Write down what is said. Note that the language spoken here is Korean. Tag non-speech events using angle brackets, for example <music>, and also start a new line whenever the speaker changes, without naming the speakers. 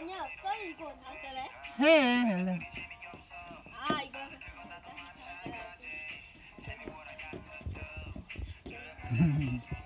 이거 어떨래?
해, 할래.
아 이거 <laughs>